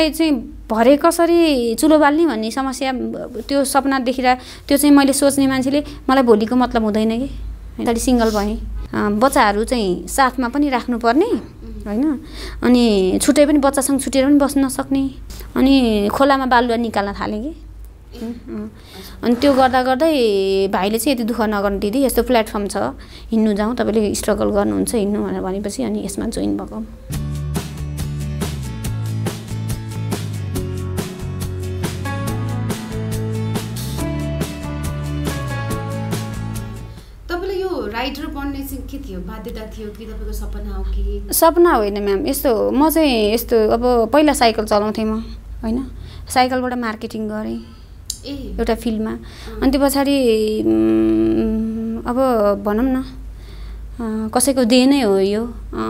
चाहिँ भरे कसरी चुलो बाल्ने भन्ने समस्या त्यो सपना देखिरह त्यो चाहिँ मैले सोच्ने मान्छेले मलाई भोलिको मतलब हुँदैन कि। अगाडि सिङ्गल भएँ। बच्चाहरू चाहिँ साथमा पनि राख्नुपर्ने होइन? अनि छुट्टै पनि बच्चासँग छुटेर पनि बस्न नसक्ने। अनि खोलामा बालुवा निकाल्न थालेँ कि। अनि त्यो गर्दा गर्दै भाइले चाहिँ यति दुःख नगर्नु दिदी यस्तो प्लेटफर्म छ हिँड्नु जाउँ तपाईँले स्ट्रगल गर्नुहुन्छ हिँड्नु भनेर भनेपछि अनि यसमा जोइन भएको। राइटर बन्ने चाहिँ के थियो? बाध्यता थियो कि तपाईँको सपना हो कि? सपना होइन म्याम यस्तो म चाहिँ यस्तो अब पहिला साइकल चलाउँथेँ म होइन? साइकलबाट मार्केटिङ गरेँ ए। एउटा फिल्डमा। अनि त्यो पछाडि अब भनौँ न कसैको देह नै हो यो।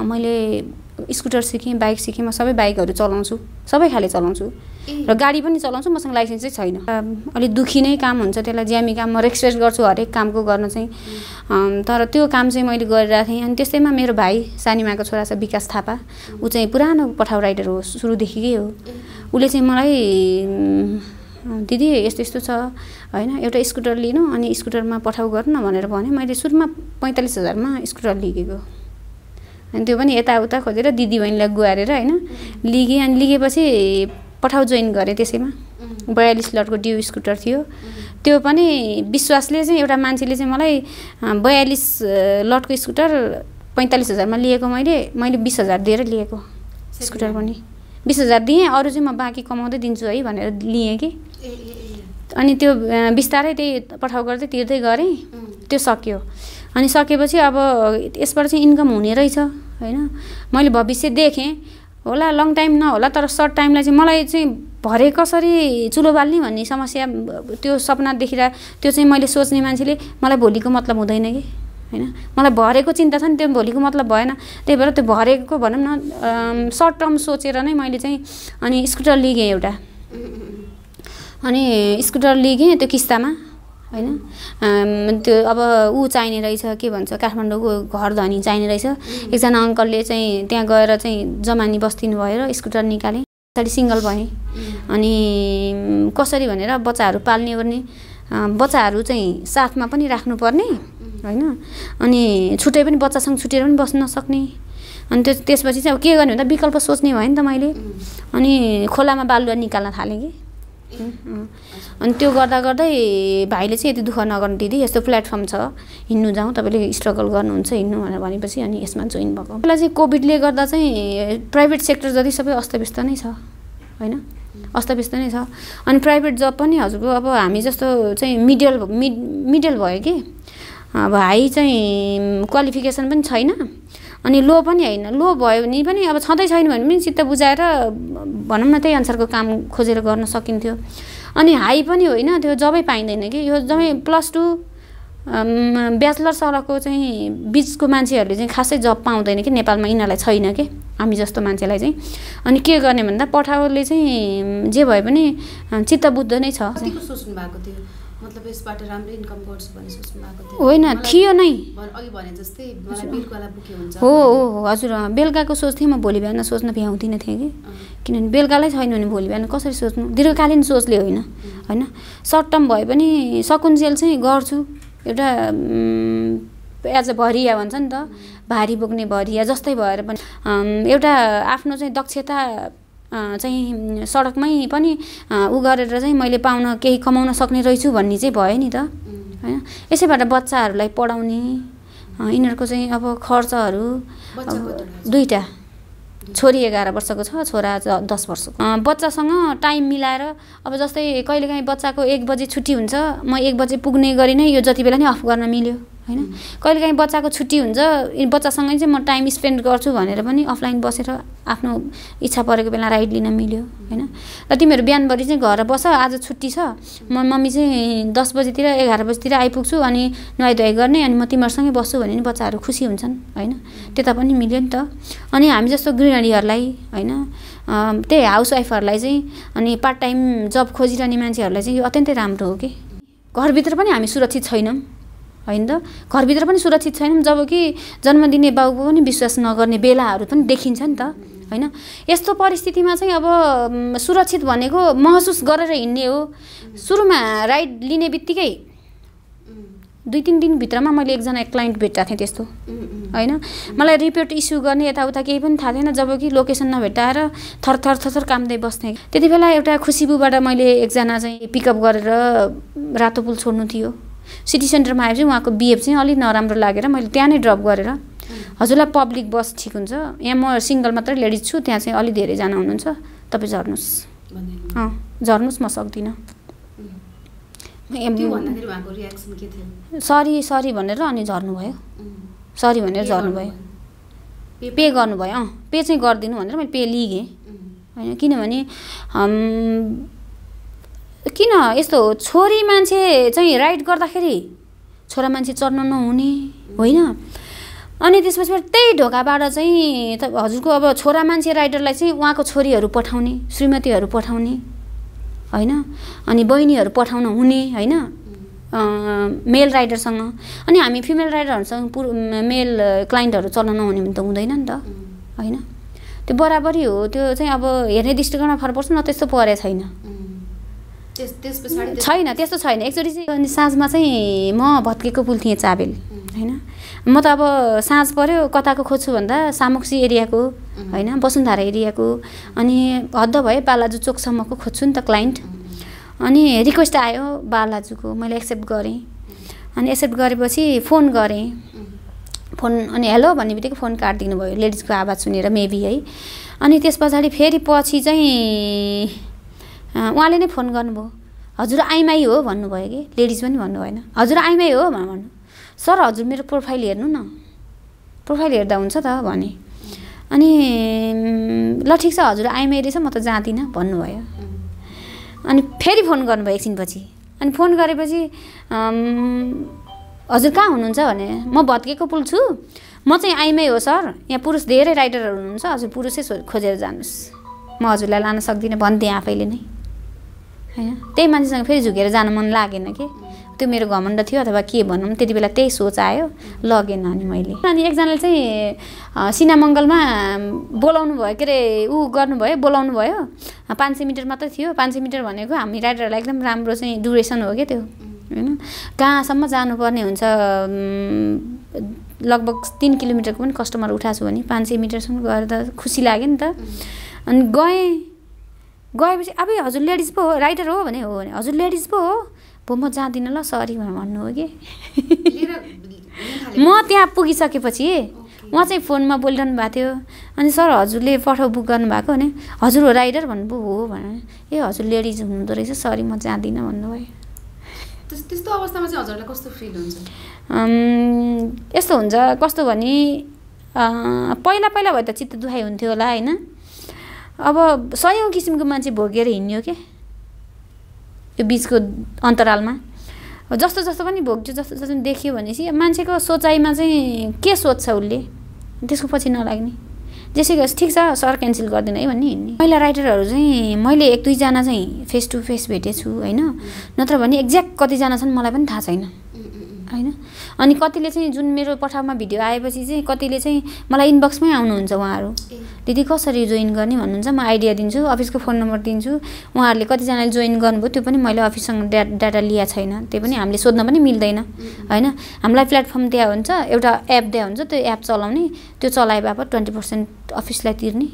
मैले स्कुटर सिकेँ बाइक सिकेँ म सबै बाइकहरू चलाउँछु सबै खाले चलाउँछु। र गाडी पनि चलाउँछु मसँग लाइसेन्स चाहिँ छैन। अलिक दुखी नै काम हुन्छ त्यसलाई ज्यामी काम म रेस्पेक्ट गर्छु हरेक कामको गर्न चाहिँ। तर त्यो काम चाहिँ मैले गरिरहेको थिएँ। अनि त्यस्तैमा मेरो भाइ सानीमाको छोरा छ विकास थापा ऊ चाहिँ पुरानो पठाउ राइटर हो सुरुदेखिकै हो? उसले चाहिँ मलाई दिदी यस्तो यस्तो छ होइन एउटा स्कुटर लिनु अनि स्कुटरमा पठाउ गर्नु भनेर भने मैले सुरुमा पैँतालिस हजारमा स्कुटर लिगेको। अनि त्यो पनि यताउता खोजेर दिदी बहिनीलाई गुहारेर होइन लिगेँ। अनि लिगेपछि पठाउ जोइन गरेँ त्यसैमा। बयालिस लटको ड्यु स्कुटर थियो। त्यो पनि विश्वासले चाहिँ एउटा मान्छेले चाहिँ मलाई बयालिस लटको स्कुटर पैँतालिस हजारमा लिएको मैले। मैले बिस हजार दिएर लिएको स्कुटर पनि। बिस हजार दिएँ अरू चाहिँ म बाँकी कमाउँदै दिन्छु है भनेर लिएँ कि। अनि त्यो बिस्तारै त्यही पठाउ गर्दै तिर्दै गरेँ। त्यो सक्यो। अनि सकेपछि अब यसबाट चाहिँ इन्कम हुने रहेछ होइन। मैले भविष्य देखेँ होला लङ टाइम नहोला तर सर्ट टाइमलाई चाहिँ मलाई चाहिँ भरे कसरी चुलो बाल्ने भन्ने समस्या त्यो सपना देखिरह त्यो चाहिँ मैले सोच्ने मान्छेले मलाई भोलिको मतलब हुँदैन कि होइन? मलाई भरेको चिन्ता छ नि त्यो भोलिको मतलब भएन। त्यही भएर त्यो भरेको भनौँ न सर्ट टर्म सोचेर नै मैले चाहिँ अनि स्कुटर लिगेँ एउटा। अनि स्कुटर लिगेँ त्यो किस्तामा। होइन? त्यो अब ऊ चाहिने रहेछ के भन्छ काठमाडौँको घर धनी चाहिने रहेछ। एकजना अङ्कलले चाहिँ त्यहाँ गएर चाहिँ जमानी बस्दिनु भएर स्कुटर निकालेँ। पछाडि सिङ्गल भएँ। अनि कसरी भनेर बच्चाहरू पाल्ने गर्ने अँ, बच्चाहरू चाहिँ साथमा पनि राख्नुपर्ने होइन? अनि छुट्टै पनि बच्चासँग छुटेर पनि बस्न नसक्ने अनि त्यस त्यसपछि चाहिँ अब के गर्ने भन्दा विकल्प सोच्ने भयो नि त मैले। अनि खोलामा बालुवा निकाल्न थालेँ कि। अनि त्यो गर्दा गर्दै भाइले चाहिँ यति दुःख नगर्नु दिदी यस्तो प्लेटफर्म छ हिँड्नु जाउँ तपाईँले स्ट्रगल गर्नुहुन्छ हिँड्नु भनेर भनेपछि अनि यसमा जोइन भएको। पहिला चाहिँ कोभिडले गर्दा चाहिँ प्राइभेट सेक्टर जति सबै अस्तव्यस्त नै छ होइन? अस्तव्यस्त नै छ। अनि प्राइभेट जब पनि हजुरको अब हामी जस्तो चाहिँ मिडल मिड मिडल भयो कि? अब हाई चाहिँ क्वालिफिकेसन पनि छैन। अनि लो पनि होइन। लो भयो भने पनि अब छँदै छैन भने पनि चित्त बुझाएर भनौँ न त्यही अनुसारको काम खोजेर गर्न सकिन्थ्यो। अनि हाई पनि होइन त्यो जबै पाइँदैन कि। यो जबै प्लस टू ब्याचलर सरको चाहिँ बिचको मान्छेहरूले चाहिँ खासै जब पाउँदैन कि नेपालमा यिनीहरूलाई छैन कि हामी जस्तो मान्छेलाई चाहिँ। अनि के गर्ने भन्दा पठाउले चाहिँ जे भए पनि चित्त बुझ्दो नै छ। सोच्नु भएको थियो? मतलब यसबाट राम्रो इन्कम गर्छु भन्ने सोच्नु भएको थियो। होइन थियो नै। अघि भने जस्तै बेलुकालाई बुके हुन्छ। हो हो हजुर बेलुकाको सोच्थेँ म भोलि बिहान सोच्न भ्याउँदिनँ थिएँ कि। किनभने बेलुकालाई छैन भने भोलि बिहान कसरी सोच्नु? दीर्घकालीन सोचले होइन होइन। सर्ट टर्म भए पनि सकुन्जेल चाहिँ गर्छु। एउटा एज अ भरिया भन्छ नि त। भारी बोक्ने भरिया जस्तै भएर पनि एउटा आफ्नो चाहिँ दक्षता चाहिँ सडकमै पनि उ गरेर चाहिँ मैले पाउन केही कमाउन सक्ने रहेछु भन्ने चाहिँ भयो नि त। होइन? यसैबाट बच्चाहरूलाई पढाउने यिनीहरूको चाहिँ अब खर्चहरू? दुईवटा। छोरी एघार वर्षको छ छोरा दस वर्षको। बच्चासँग टाइम मिलाएर अब जस्तै कहिलेकाहीँ बच्चाको एक बजे छुट्टी हुन्छ म एक बजे पुग्ने गरी नै यो जति बेला नै अफ गर्न मिल्यो। होइन? कहिलेकाहीँ बच्चाको छुट्टी हुन्छ बच्चासँगै चाहिँ म टाइम स्पेन्ड गर्छु भनेर पनि अफलाइन बसेर आफ्नो इच्छा परेको बेला राइड लिन मिल्यो होइन? र तिमीहरू बिहानभरि चाहिँ घर बस आज छुट्टी छ। म मम्मी चाहिँ दस बजीतिर एघार बजीतिर आइपुग्छु अनि नुहाइधुवाइ गर्ने अनि म तिमीहरूसँगै बस्छु भने नि बच्चाहरू खुसी हुन्छन् होइन? त्यता पनि मिल्यो नि त। अनि हामी जस्तो गृहिणीहरूलाई होइन त्यही हाउसवाइफहरूलाई चाहिँ अनि पार्ट टाइम जब खोजिरहने मान्छेहरूलाई चाहिँ यो अत्यन्तै राम्रो हो कि? घरभित्र पनि हामी सुरक्षित छैनौँ। होइन त? घरभित्र पनि सुरक्षित छैनौँ जब कि जन्म दिने बाउको पनि विश्वास नगर्ने बेलाहरू पनि देखिन्छ नि त होइन? यस्तो परिस्थितिमा चाहिँ अब सुरक्षित भनेको महसुस गरेर हिँड्ने हो। सुरुमा राइड लिने बित्तिकै दुई तिन दिनभित्रमा मैले एकजना क्लाइन्ट भेट्टाएको थिएँ त्यस्तो होइन? मलाई रिपोर्ट इस्यु गर्ने यताउता केही पनि थाहा थिएन जब कि लोकेसन नभेट्टाएर थरथर थरथर कामदै बस्थेँ त्यति बेला एउटा खुसीबुबाट मैले एकजना चाहिँ पिकअप गरेर रातो पुल छोड्नु थियो। सिटी सेन्टरमा आएपछि उहाँको बिहेभ चाहिँ अलिक नराम्रो लागेर मैले त्यहाँ नै ड्रप गरेर हजुरलाई पब्लिक बस ठिक हुन्छ। यहाँ म सिङ्गल मात्रै लेडिज छु त्यहाँ चाहिँ अलिक धेरैजना हुनुहुन्छ। तपाईँ झर्नुहोस्। अँ झर्नुहोस् म सक्दिनँ। सरी सरी भनेर अनि झर्नुभयो। सरी भनेर झर्नुभयो। पे गर्नुभयो अँ। पे चाहिँ गरिदिनु भनेर मैले पे लिगेँ। होइन किनभने किन? यस्तो छोरी मान्छे चाहिँ राइड गर्दाखेरि छोरा मान्छे चढ्न नहुने होइन? अनि त्यसपछि त्यही ढोकाबाट चाहिँ हजुरको अब छोरा मान्छे राइडरलाई चाहिँ उहाँको छोरीहरू पठाउने श्रीमतीहरू पठाउने होइन? अनि बहिनीहरू पठाउन हुने होइन? मेल राइडरसँग। अनि हामी फिमेल राइडरहरूसँग पुर मेल क्लाइन्टहरू चल्न नहुने भने त हुँदैन नि त होइन? त्यो बराबरी हो। त्यो चाहिँ अब हेर्ने दृष्टिकोणमा फरक पर्छ न त्यस्तो परेको छैन त्यस त्यस पछाडि त्यस- छैन त्यस्तो छैन। एकचोटि चाहिँ अनि साँझमा चाहिँ म भत्केको पुल थिएँ चाबेल होइन? म त अब साँझ पऱ्यो कताको खोज्छु भन्दा सामुक्सी एरियाको होइन? वसुन्धरा एरियाको। अनि हद्द भयो बालाजु चोकसम्मको खोज्छु नि त क्लाइन्ट। अनि रिक्वेस्ट आयो बालाजुको मैले एक्सेप्ट गरेँ। अनि एक्सेप्ट गरेपछि फोन गरेँ। फोन अनि हेलो भन्ने बित्तिकै फोन काटिदिनु भयो लेडिजको आवाज सुनेर मेबी है। अनि त्यस पछाडि फेरि पछि चाहिँ उहाँले नै फोन गर्नुभयो। हजुर आइमाई हो भन्नुभयो कि? लेडिज पनि भन्नु भएन हजुर आइमाई हो भन्नु। सर हजुर मेरो प्रोफाइल हेर्नु न। प्रोफाइल हेर्दा हुन्छ त भने। अनि "उम्, ल ठिक छ हजुर आइमाई रहेछ म त जाँदिनँ भन्नुभयो। अनि फेरि फोन गर्नुभयो एकछिनपछि। अनि फोन गरेपछि हजुर कहाँ हुनुहुन्छ भने? म भत्केको पुल छु। म चाहिँ आइमै हो सर। यहाँ पुरुष धेरै राइडरहरू हुनुहुन्छ। हजुर पुरुषै खोजेर जानुहोस्। म हजुरलाई लान सक्दिनँ भन्थेँ आफैले नै। होइन? त्यही मान्छेसँग फेरि झुकेर जान मन लागेन कि? त्यो मेरो घमण्ड थियो अथवा के भनौँ त्यति बेला त्यही सोच आयो लगेन अनि मैले। अनि एकजनाले चाहिँ सिनामङ्गलमा बोलाउनु भयो के अरे ऊ गर्नुभयो बोलाउनु भयो। पाँच सय मिटर मात्रै थियो। पाँच सय मिटर भनेको हामी राइडरहरूलाई एकदम राम्रो चाहिँ डुरेसन हो क्या त्यो होइन? कहाँसम्म जानुपर्ने हुन्छ लगभग तिन किलोमिटरको पनि कस्टमर उठाएको छु भने पाँच सय मिटरसम्म गएर त खुसी लाग्यो नि त। अनि गएँ। गएपछि अब हजुर लेडिज पो हो राइडर हो भने हो भने हजुर लेडिज पो हो। पो म जाँदिनँ ल सरी भनेर भन्नु हो कि। म त्यहाँ पुगिसकेपछि उहाँ चाहिँ फोनमा बोलिरहनु भएको थियो। अनि सर हजुरले पठाउ बुक गर्नुभएको भने हजुर हो राइडर भन्नुभयो हो भने ए हजुर लेडिज हुनुहुँदो रहेछ सरी म जाँदिनँ भन्नुभयो। त्यस- त्यस्तो अवस्थामा चाहिँ हजुरलाई कस्तो फिल हुन्छ? यस्तो हुन्छ कस्तो भने पहिला पहिला भए त चित्त दुखाइ हुन्थ्यो होला होइन? अब सयौँ किसिमको मान्छे भोगेर हिँड्यो क्या यो बिचको अन्तरालमा। जस्तो जस्तो पनि भोग्यो जस्तो जस्तो पनि देखियो भनेपछि मान्छेको सोचाइमा चाहिँ के सोध्छ उसले? त्यसको पछि नलाग्ने। जेसै होस् ठिक छ सर क्यान्सल गरिदिनु है भन्ने हिँड्ने। पहिला राइटरहरू चाहिँ मैले एक दुईजना चाहिँ फेस टु फेस भेटेछु होइन? नत्र भने एक्ज्याक्ट कतिजना छन् मलाई पनि थाहा छैन। होइन? अनि कतिले चाहिँ जुन मेरो पठाउमा भिडियो आएपछि चाहिँ कतिले चाहिँ मलाई इनबक्समै आउनुहुन्छ उहाँहरू। दिदी कसरी जोइन गर्ने भन्नुहुन्छ? म आइडिया दिन्छु अफिसको फोन नम्बर दिन्छु। उहाँहरूले कतिजनाले जोइन गर्नुभयो त्यो पनि मैले अफिससँग डा डाटा लिएको छैन। त्यो पनि हामीले सोध्न पनि मिल्दैन होइन? हामीलाई प्लेटफर्म दिया हुन्छ एउटा एप दिया हुन्छ त्यो एप चलाउने त्यो चलाए बापत ट्वेन्टी पर्सेन्ट अफिसलाई तिर्ने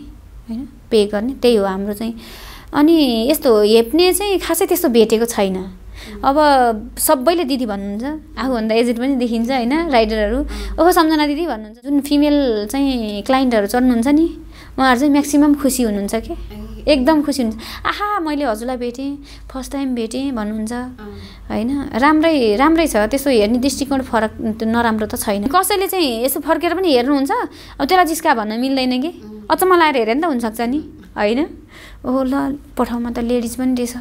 होइन? पे गर्ने त्यही हो हाम्रो चाहिँ। अनि यस्तो हेप्ने चाहिँ खासै त्यस्तो भेटेको छैन। अब सबैले दिदी भन्नुहुन्छ आफूभन्दा एजेड पनि देखिन्छ होइन राइडरहरू। ओहो सम्झना दिदी भन्नुहुन्छ जुन फिमेल चाहिँ क्लाइन्टहरू चढ्नुहुन्छ नि उहाँहरू चाहिँ म्याक्सिमम् खुसी हुनुहुन्छ कि? एकदम खुसी हुन्छ आहा मैले हजुरलाई भेटेँ फर्स्ट टाइम भेटेँ भन्नुहुन्छ। होइन राम्रै राम्रै छ त्यसो हेर्ने दृष्टिकोण फरक त्यो नराम्रो त छैन। कसैले चाहिँ यसो फर्केर पनि हेर्नुहुन्छ अब त्यसलाई जिस्का भन्न मिल्दैन कि? अचम्म लाएर हेरे नि त हुनसक्छ नि होइन? ओहो ल पठाउमा त लेडिज पनि रहेछ।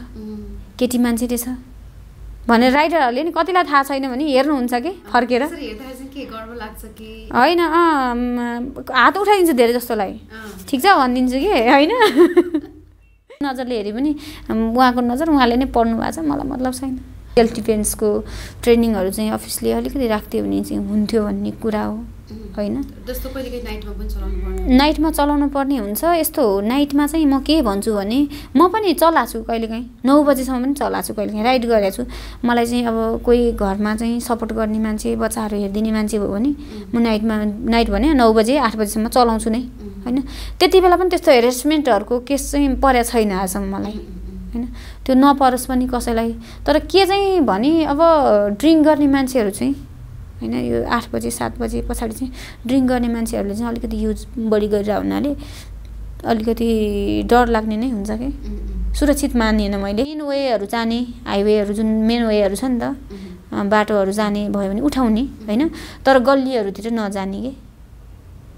केटी मान्छे रहेछ। भनेर राइडरहरूले नि कतिलाई थाहा छैन भने हेर्नुहुन्छ कि फर्केर? होइन हात उठाइदिन्छु धेरै जस्तोलाई। ठिक छ भनिदिन्छु कि होइन? नजरले पनि उम्, उहाँको नजर उहाँले नै पढ्नु भएको छ मलाई मतलब छैन। सेल्फ डिफेन्सको ट्रेनिङहरू चाहिँ अफिसले अलिकति राखिदियो भने चाहिँ हुन्थ्यो भन्ने कुरा हो। होइन? नाइटमा चलाउनु पर्ने नाइटमा चलाउनु पर्ने हुन्छ। यस्तो हो नाइटमा चाहिँ म के भन्छु भने म पनि चलाएको छु कहिलेकाहीँ। नौ बजीसम्म पनि चलाएको छु कहिलेकाहीँ। राइड गरेको छु। मलाई चाहिँ अब कोही घरमा चाहिँ सपोर्ट गर्ने मान्छे बच्चाहरू हेरिदिने मान्छे भयो भने म नाइटमा नाइट भने नौ बजे आठ बजीसम्म चलाउँछु नै। होइन? त्यति बेला पनि त्यस्तो हेरेसमेन्टहरूको केस चाहिँ परेको छैन आजसम्म मलाई। होइन? त्यो नपरोस् पनि कसैलाई। तर के चाहिँ भने अब ड्रिङ्क गर्ने मान्छेहरू चाहिँ होइन यो आठ बजे सात बजे पछाडि चाहिँ ड्रिङ्क गर्ने मान्छेहरूले चाहिँ अलिकति युज बढी गरिरहेको हुनाले अलिकति डर लाग्ने नै हुन्छ कि? सुरक्षित मानिएन मैले। मेन वेहरू जाने हाइवेहरू जुन मेन वेहरू छ नि त बाटोहरू जाने भयो भने उठाउने होइन? तर गल्लीहरूतिर नजाने कि?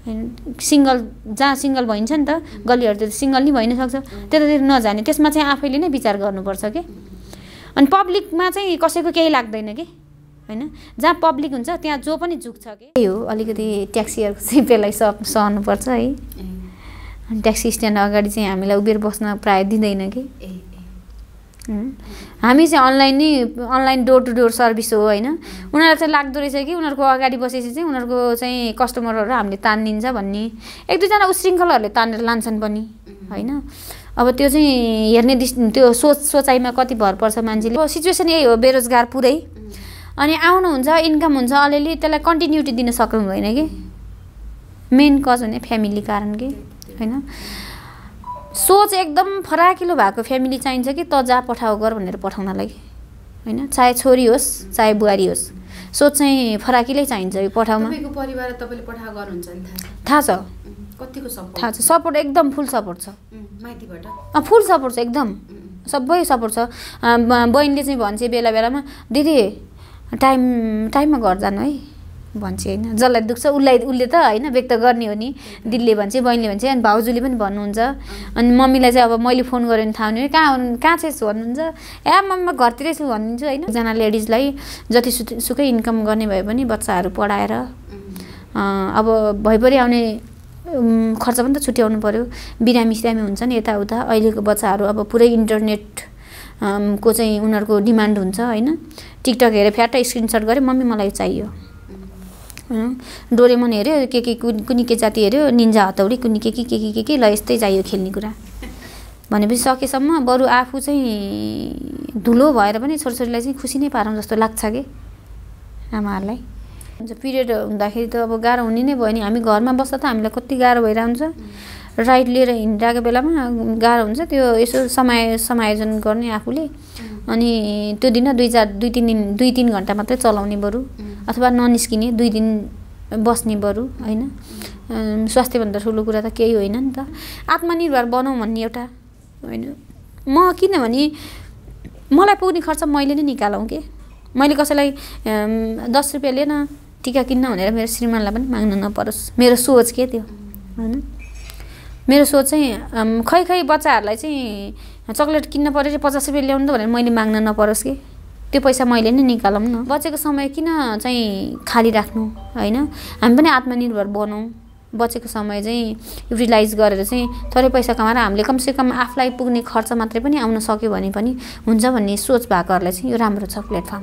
होइन सिङ्गल जहाँ सिङ्गल भइन्छ नि त गल्लीहरूतिर सिङ्गल नि भइ नै सक्छ त्यतातिर नजाने त्यसमा चाहिँ आफैले नै विचार गर्नुपर्छ कि? अनि पब्लिकमा चाहिँ कसैको केही लाग्दैन कि? होइन? जहाँ पब्लिक हुन्छ त्यहाँ जो पनि झुक्छ कि? त्यही हो अलिकति ट्याक्सीहरूको चाहिँ पेलाई स सहनुपर्छ है। अनि ट्याक्सी स्ट्यान्ड अगाडि चाहिँ हामीलाई उभिएर बस्न प्रायः दिँदैन कि। हामी चाहिँ अनलाइन नै online door to door service हो होइन? उनीहरूलाई चाहिँ लाग्दो रहेछ कि उनीहरूको अगाडि बसेपछि चाहिँ उनीहरूको चाहिँ कस्टमरहरू हामीले तानिदिन्छ भन्ने। एक दुईजना उशृङ्खलहरूले तानेर लान्छन् पनि होइन? अब त्यो चाहिँ हेर्ने दृष्टि त्यो सोच सोचाइमा कति भर पर्छ मान्छेले। अब सिचुएसन यही हो बेरोजगार पुरै। अनि आउनुहुन्छ इन्कम हुन्छ अलिअलि त्यसलाई कन्टिन्युटी दिन सक्नु हुँदैन कि? मेन कज भने फ्यामिली कारण कि होइन? सोच एकदम फराकिलो भएको फ्यामिली चाहिन्छ कि त जा पठाऊ गर भनेर पठाउनलाई होइन? चाहे छोरी होस् चाहे बुहारी होस् सोच चाहिँ फराकिलै चाहिन्छ यो पठाउमा तपाईँको परिवार तपाईँले पठाएको गर्नुहुन्छ नि थाहा छ। कतिको सपोर्ट थाहा छ। सपोर्ट एकदम फुल सपोर्ट छ। फुल सपोर्ट छ एकदम। सबै सपोर्ट छ। बहिनीले चाहिँ भन्छ बेला बेलामा दिदी टाइम टाइममा घर जानु है भन्छ होइन। जसलाई दुख्छ उसलाई उसले त होइन व्यक्त गर्ने हो नि। दिदीले भन्छ बहिनीले भन्छ अनि भाउजूले पनि भन्नुहुन्छ। अनि मम्मीलाई चाहिँ अब मैले फोन गरेँ भने थाहा हुने कहाँ कहाँ चाहिँ भन्नुहुन्छ। ए मम्मी म घरतिरै छु भनिदिन्छु होइन। एकजना लेडिजलाई जति सुकै इन्कम गर्ने भए पनि बच्चाहरू पढाएर अब भइपरि आउने खर्च पनि त छुट्याउनु पऱ्यो बिरामी सिरामी हुन्छ नि यताउता। अहिलेको बच्चाहरू अब पुरै इन्टरनेट को चाहिँ उनीहरूको डिमान्ड हुन्छ होइन? टिकटक हेरेर फ्याट्ट स्क्रिनसट गरेँ मम्मी मलाई चाहियो। डोरेमन हेऱ्यो के के कुन कुनी के जाति हेऱ्यो निन्जा हतौडी कुनी के के के के के के ल यस्तै चाहियो खेल्ने कुरा। भनेपछि सकेसम्म बरु आफू चाहिँ धुलो भएर पनि छोराछोरीलाई चाहिँ खुसी नै पारौँ जस्तो लाग्छ कि आमाहरूलाई। पिरियड हुँदाखेरि त अब गाह्रो हुने नै भयो नि। हामी घरमा बस्दा त हामीलाई कति गाह्रो भइरहन्छ। राइड लिएर हिँडिरहेको बेलामा गाह्रो हुन्छ त्यो यसो समय समायोजन गर्ने आफूले। अनि त्यो दिन दुई चार दुई तिन दिन दुई तिन घन्टा मात्रै चलाउने बरु। अथवा ननिस्किने दुई दिन बस्ने बरु होइन? स्वास्थ्यभन्दा ठुलो कुरा त केही होइन नि त। आत्मनिर्भर बनाउँ भन्ने एउटा होइन? म किनभने मलाई पुग्ने खर्च मैले नै निकालौँ के? मैले कसैलाई दस रुपियाँ लिएन टिका किन्न भनेर मेरो श्रीमानलाई पनि माग्नु नपरोस्। मेरो सोच के त्यो? होइन? मेरो सोच चाहिँ खै खै बच्चाहरूलाई चाहिँ चक्लेट किन्न पऱ्यो पचास रुपियाँ ल्याउनु त भनेर मैले माग्न नपरोस् कि? त्यो पैसा मैले नै निकालौँ न। बचेको समय किन चाहिँ खाली राख्नु होइन? हामी पनि आत्मनिर्भर बनाउँ बचेको समय चाहिँ युटिलाइज गरेर चाहिँ थोरै पैसा कमाएर हामीले कमसेकम आफूलाई पुग्ने खर्च मात्रै पनि आउन सक्यो भने पनि हुन्छ भन्ने सोच भएकोहरूलाई चाहिँ यो राम्रो छ प्लेटफर्म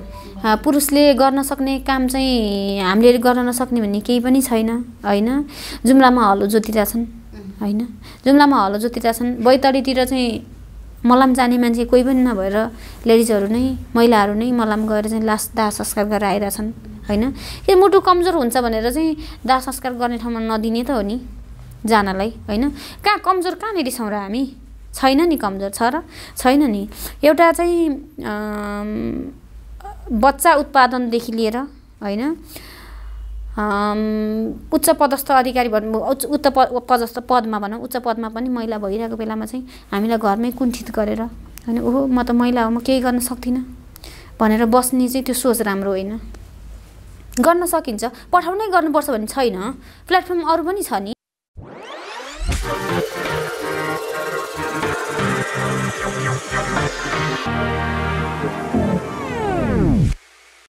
पुरुषले गर्न सक्ने काम चाहिँ हामीले गर्न नसक्ने भन्ने केही पनि छैन होइन? जुम्लामा हलो जोतिरहेछन्। होइन? जुम्लामा हलो जोतिरहेछन् बैतडीतिर चाहिँ मलाम जाने मान्छे कोही पनि नभएर लेडिजहरू नै महिलाहरू नै मलाम गएर चाहिँ लास दाह संस्कार गरेर आइरहेछन् होइन? कि मुटु कमजोर हुन्छ भनेर चाहिँ दाह संस्कार गर्ने ठाउँमा नदिने त हो नि जानलाई होइन? कहाँ कमजोर कहाँनिर छौँ र हामी? छैन नि कमजोर छ र? छैन नि। एउटा चाहिँ बच्चा उत्पादनदेखि लिएर होइन? उच्च पदस्थ अधिकारी भनौँ उच्च उच्च पदस्थ पदमा भनौँ उच्च पदमा पनि महिला भइरहेको बेलामा चाहिँ हामीलाई घरमै कुण्ठित गरेर होइन ओहो म त महिला हो म केही गर्न सक्दिनँ भनेर बस्ने चाहिँ त्यो सोच राम्रो होइन। गर्न सकिन्छ पठाउनै गर्नुपर्छ भन्ने छैन प्लेटफर्म अरू पनि छ नि।